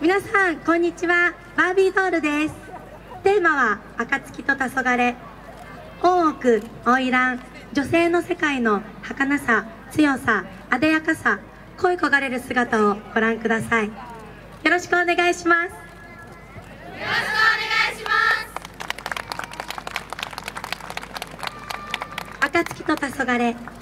皆さんこんにちは。バービードールです。テーマは暁と黄昏。大奥花魁。女性の世界の儚さ強さあでやかさ。恋焦がれる姿をご覧ください。よろしくお願いします。よろしくお願いします。暁と黄昏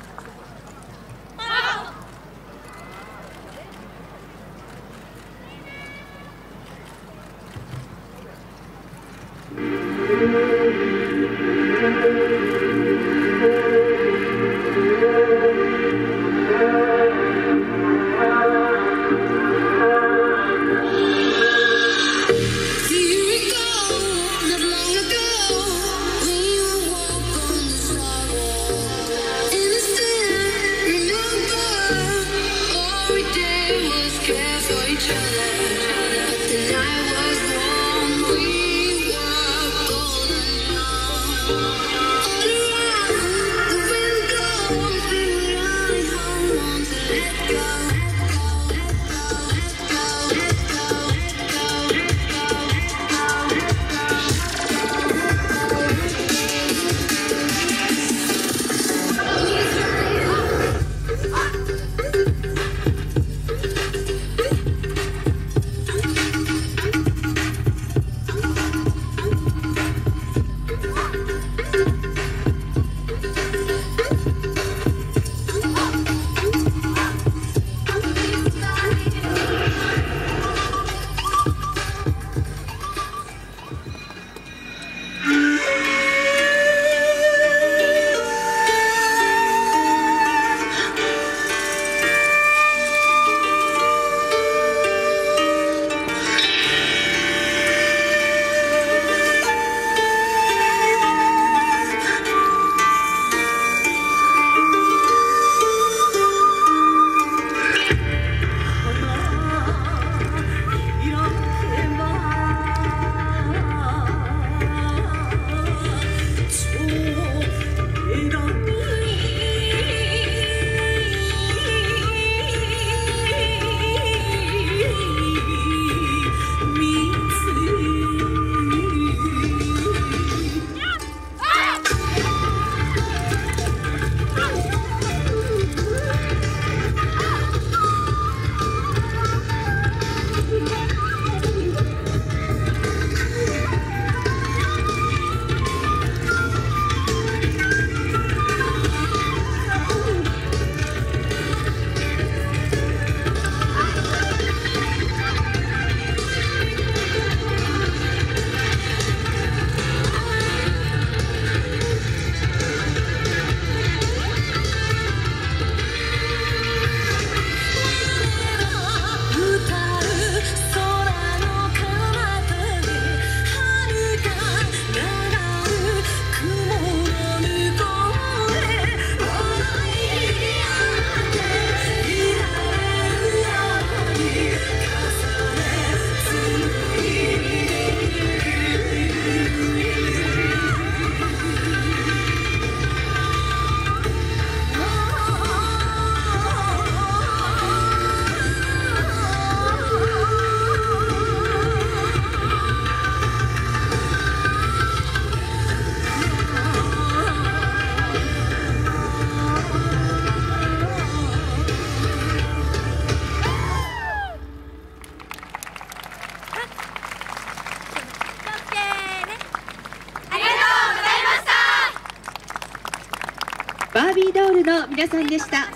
バービードールの皆さんでした。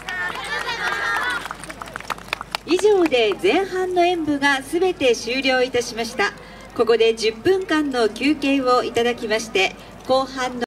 以上で前半の演舞が全て終了いたしました。ここで10分間の休憩をいただきまして後半の